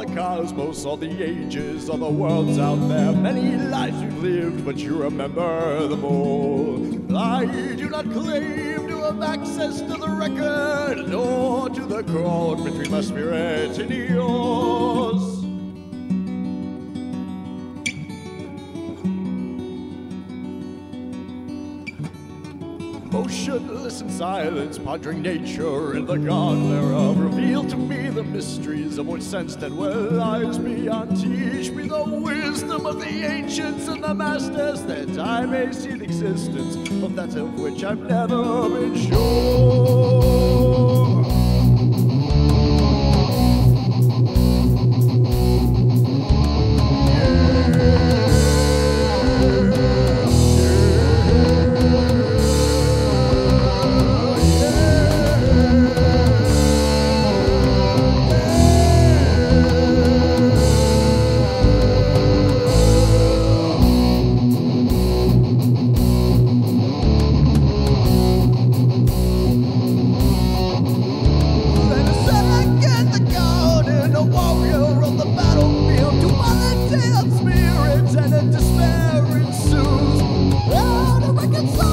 the cosmos, all the ages, all the worlds out there. Many lives you've lived, but you remember them all. I do not claim to have access to the record, nor to the cord between my spirit and yours. Motionless in silence, pondering nature and the God thereof. Reveal to me the mysteries of what sense and where lies beyond. Teach me the wisdom of the ancients and the masters, that I may see the existence of that of which I've never been sure. the